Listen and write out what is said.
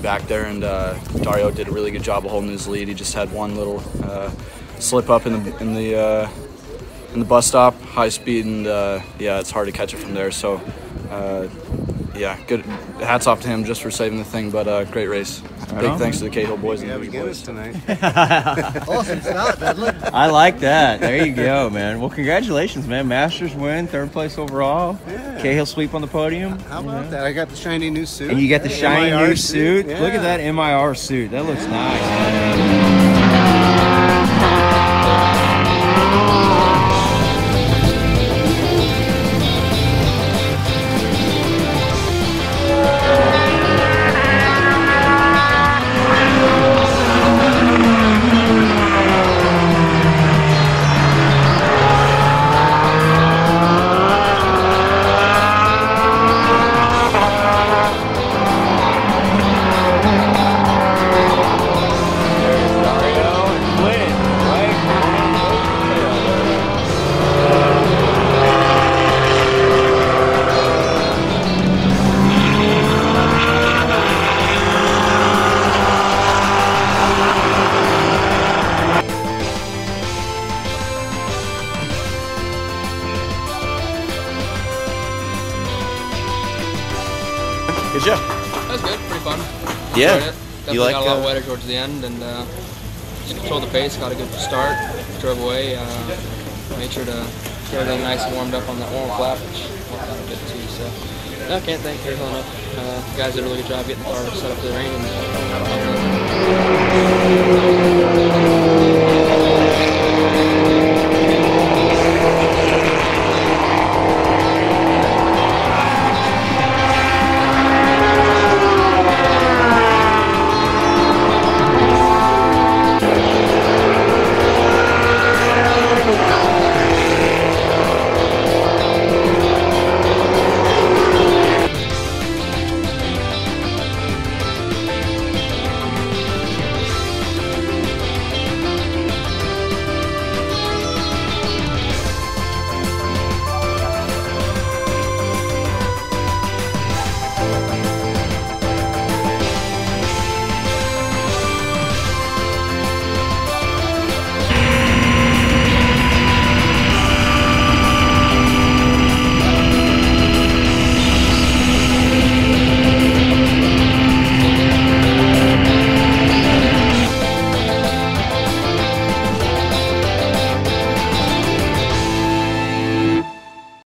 back there, and uh, Dario did a really good job of holding his lead. He just had one little uh, slip up in the in the uh, in the bus stop, high speed, and uh, yeah, it's hard to catch it from there. So. Yeah, good. Hats off to him just for saving the thing, but uh, great race. Big on, thanks to the K-Hill boys and Yeah, the we get boys. us tonight. Awesome start, Dudley. I like that. There you go, man. Well, congratulations, man. Masters win, third place overall. Yeah. K-Hill sweep on the podium. How about know. that? I got the shiny new suit. And you got the shiny MIR new suit. Look Yeah. at that MIR suit. That looks nice. Good job. That was good, pretty fun. Yeah. Enjoyed it. Definitely You like, got a lot uh, wetter towards the end and uh, just controlled the pace, got a good start, drove away, uh, made sure to get everything nice and warmed up on that warm up lap, which worked out a bit too. So, no, I can't thank K-Hill enough. Uh, guys did a really good job getting the car set up to the rain. And, uh,